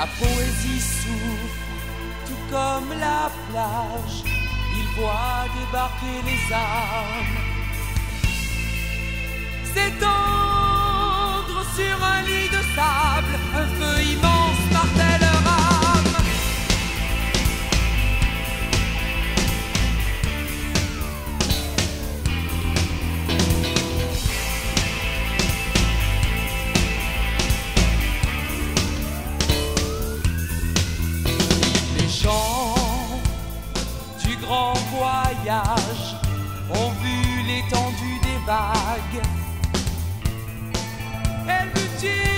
La poésie souffre, tout comme la plage. Il voit débarquer les âmes. S'étendre sur un lit de sable, un feu immense ont vu l'étendue des vagues. Mutilent leurs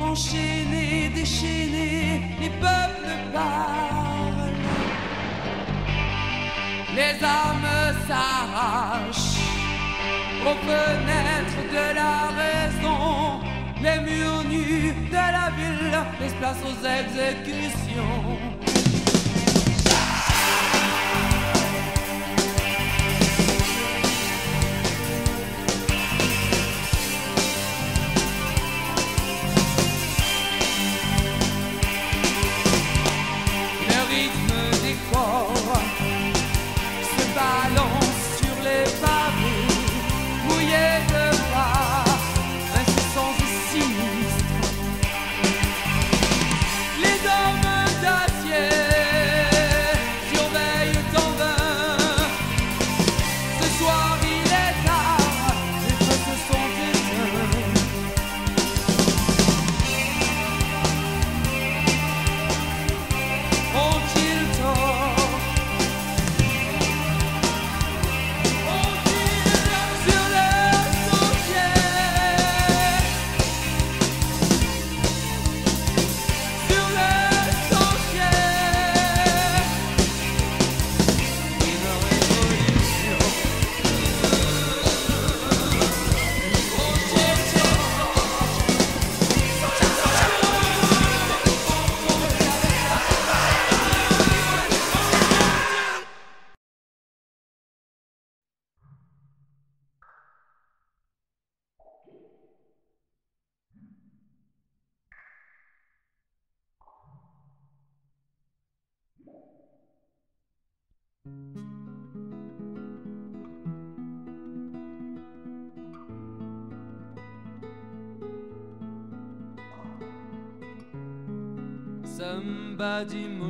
Enchaînés, déchaînés, les peuples parlent. Les âmes s'arrachent aux fenêtres de la raison. Les murs nus de la ville laissent place aux exécutions.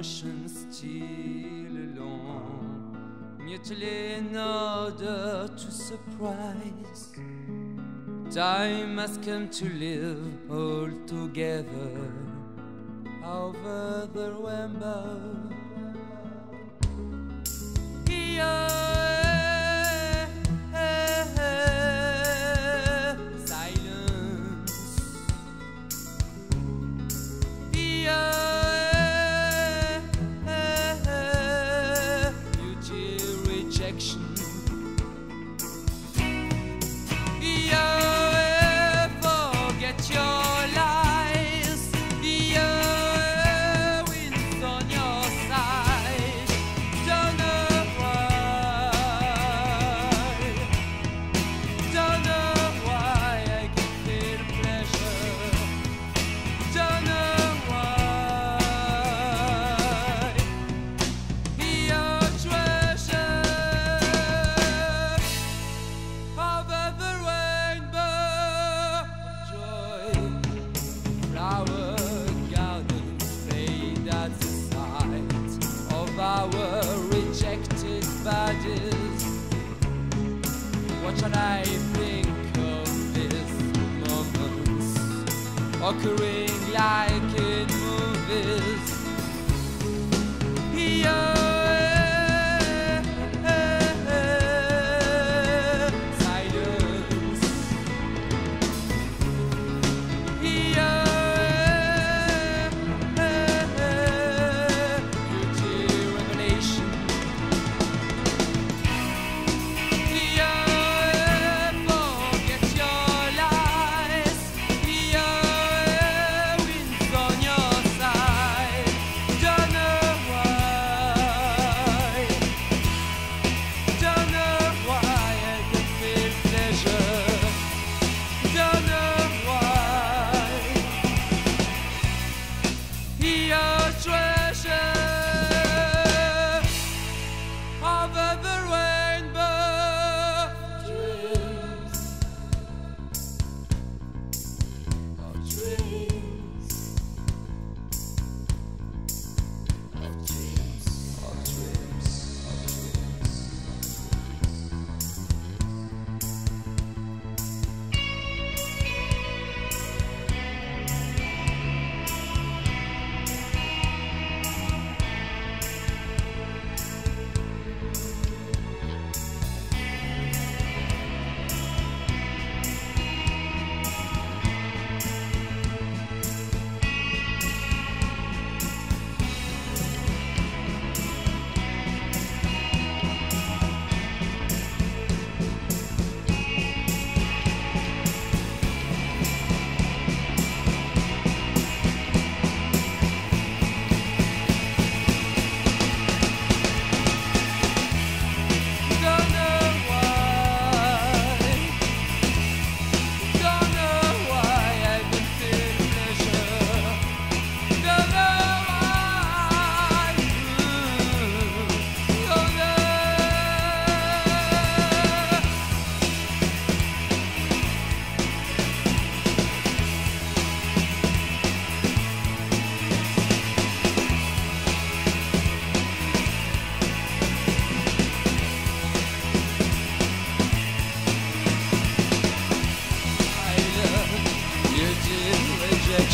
Motion still alone, mutely in order to surprise. Time has come to live all together over the rainbow. occurring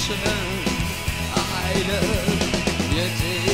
Menschen too.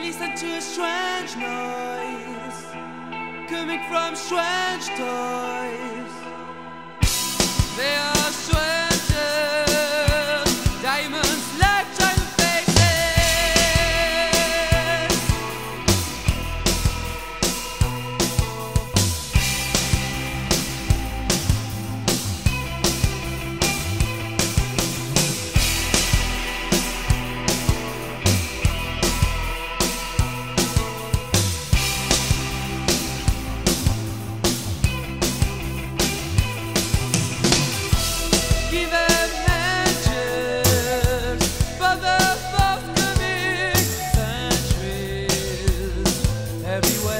listen to a strange noise coming from strange toys. They are everywhere.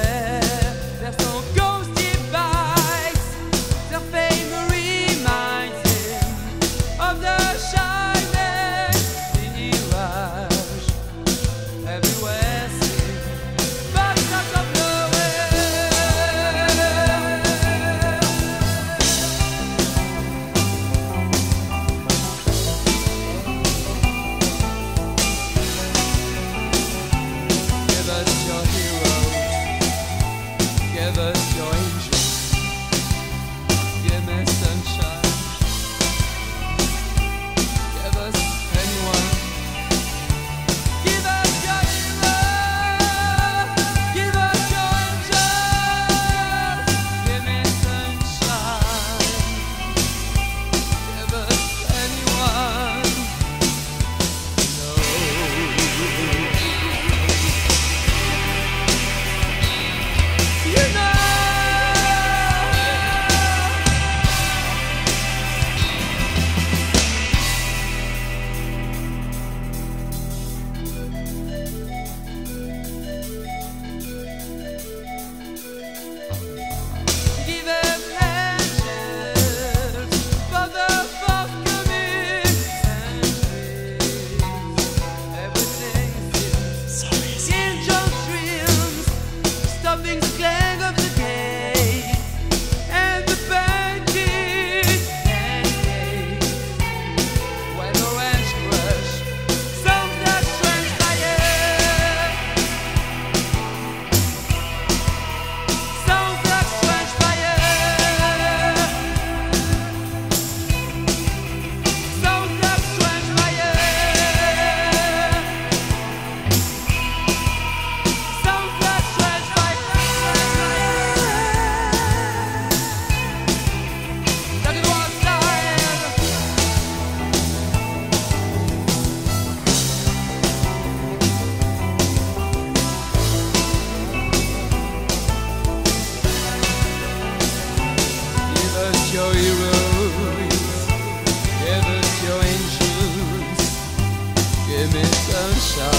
Sun.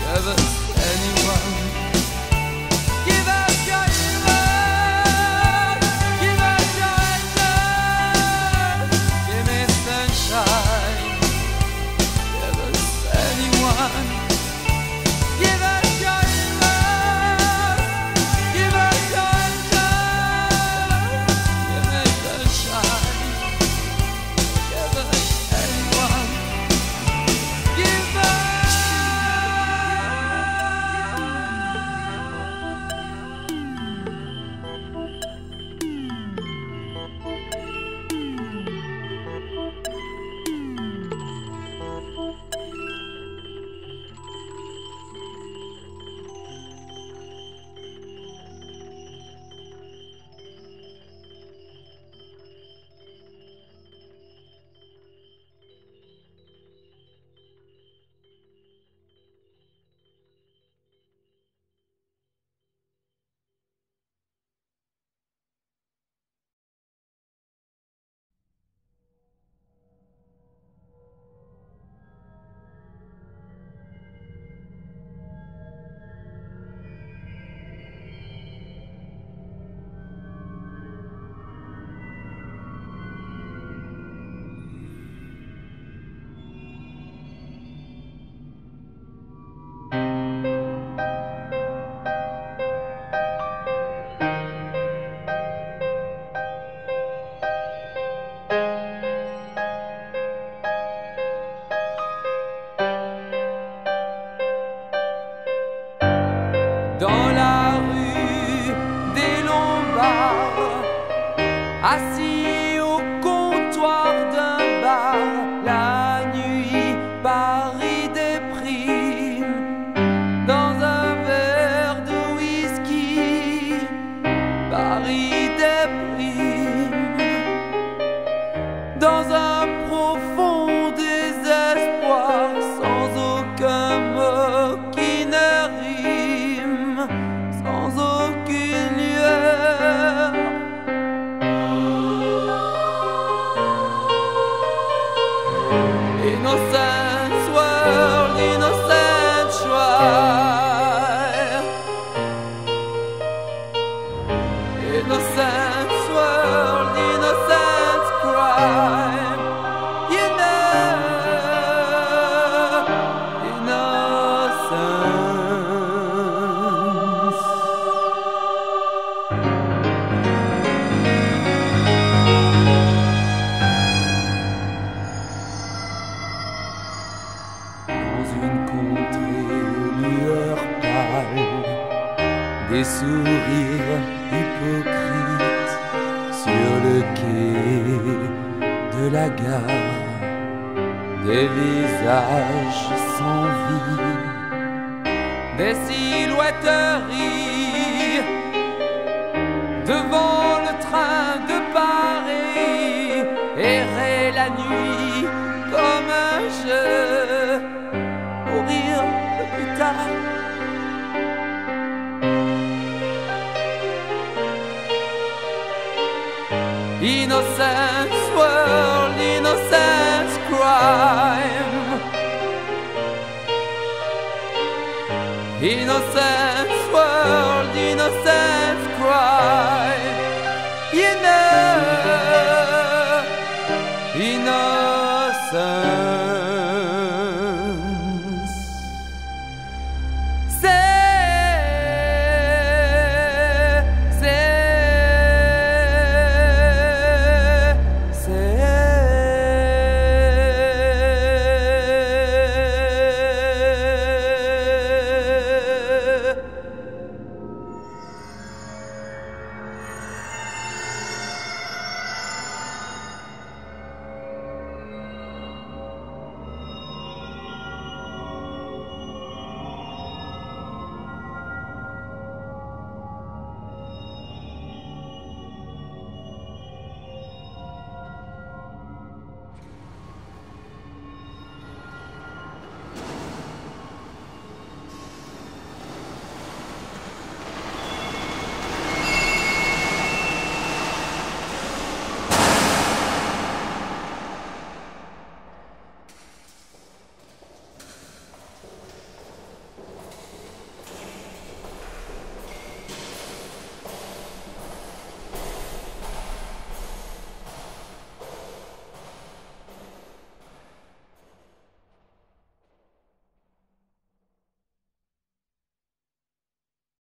Yeah, une contrée aux lueurs des sourires hypocrites sur le quai de la gare, des visages sans vie, des silhouettes devant crime. Innocence world, innocence crime.